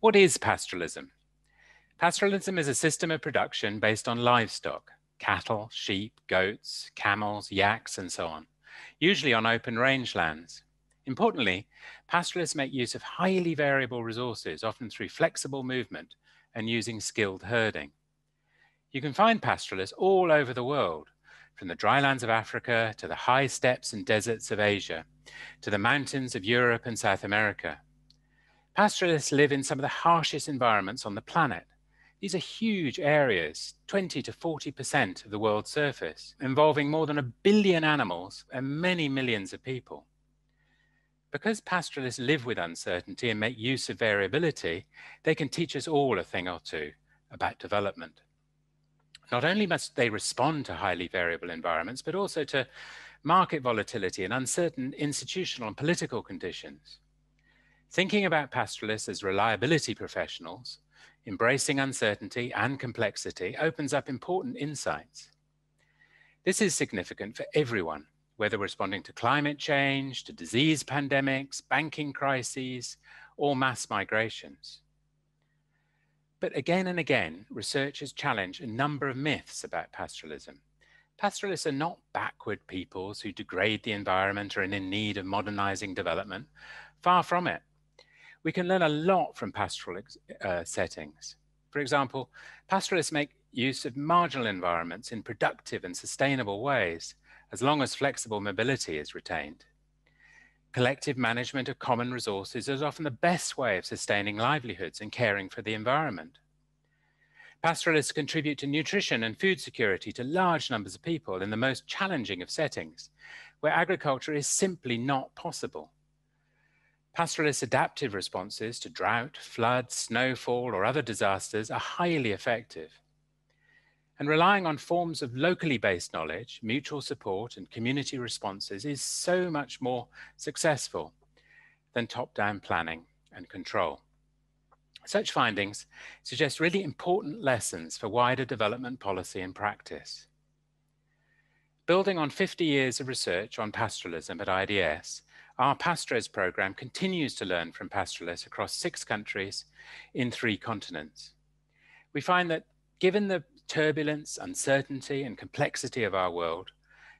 What is pastoralism? Pastoralism is a system of production based on livestock, cattle, sheep, goats, camels, yaks, and so on, usually on open rangelands. Importantly, pastoralists make use of highly variable resources, often through flexible movement and using skilled herding. You can find pastoralists all over the world, from the drylands of Africa to the high steppes and deserts of Asia, to the mountains of Europe and South America. Pastoralists live in some of the harshest environments on the planet. These are huge areas, 20 to 40% of the world's surface, involving more than a billion animals and many millions of people. Because pastoralists live with uncertainty and make use of variability, they can teach us all a thing or two about development. Not only must they respond to highly variable environments, but also to market volatility and uncertain institutional and political conditions. Thinking about pastoralists as reliability professionals, embracing uncertainty and complexity opens up important insights. This is significant for everyone, whether responding to climate change, to disease pandemics, banking crises, or mass migrations. But again and again, researchers challenge a number of myths about pastoralism. Pastoralists are not backward peoples who degrade the environment or are in need of modernizing development. Far from it we can learn a lot from pastoral uh, settings. For example, pastoralists make use of marginal environments in productive and sustainable ways, as long as flexible mobility is retained. Collective management of common resources is often the best way of sustaining livelihoods and caring for the environment. Pastoralists contribute to nutrition and food security to large numbers of people in the most challenging of settings, where agriculture is simply not possible. Pastoralist adaptive responses to drought, flood, snowfall, or other disasters are highly effective. And relying on forms of locally based knowledge, mutual support, and community responses is so much more successful than top down planning and control. Such findings suggest really important lessons for wider development policy and practice. Building on 50 years of research on pastoralism at IDS, our Pastres program continues to learn from pastoralists across six countries in three continents. We find that given the turbulence, uncertainty, and complexity of our world,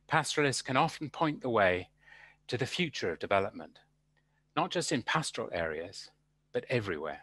pastoralists can often point the way to the future of development, not just in pastoral areas, but everywhere.